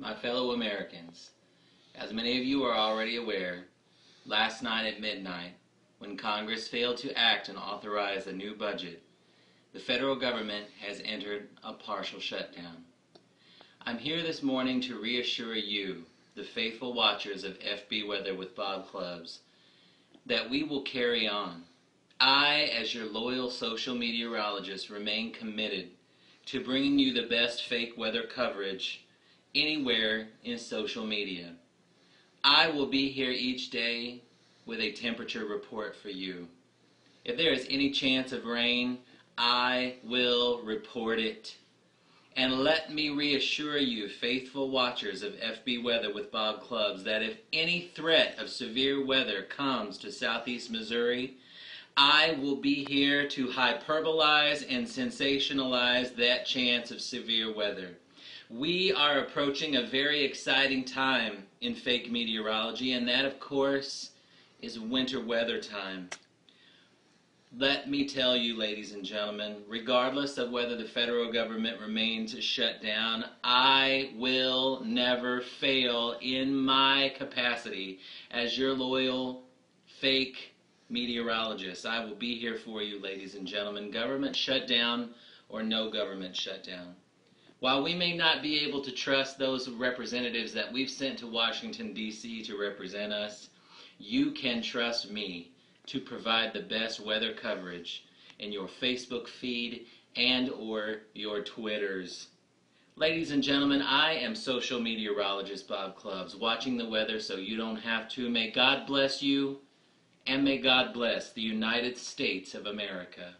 My fellow Americans, as many of you are already aware, last night at midnight, when Congress failed to act and authorize a new budget, the federal government has entered a partial shutdown. I'm here this morning to reassure you, the faithful watchers of FB Weather with Bob Clubbs, that we will carry on. I, as your loyal social meteorologist, remain committed to bringing you the best fake weather coverage anywhere in social media. I will be here each day with a temperature report for you. If there is any chance of rain, I will report it. And let me reassure you, faithful watchers of FB Weather with Bob Clubbs, that if any threat of severe weather comes to southeast Missouri, I will be here to hyperbolize and sensationalize that chance of severe weather. We are approaching a very exciting time in fake meteorology, and that, of course, is winter weather time. Let me tell you, ladies and gentlemen, regardless of whether the federal government remains shut down, I will never fail in my capacity as your loyal fake meteorologist. I will be here for you, ladies and gentlemen, government shutdown or no government shutdown. While we may not be able to trust those representatives that we've sent to Washington, D.C. to represent us, you can trust me to provide the best weather coverage in your Facebook feed and or your Twitters. Ladies and gentlemen, I am social meteorologist Bob Clubbs, watching the weather so you don't have to. May God bless you, and may God bless the United States of America.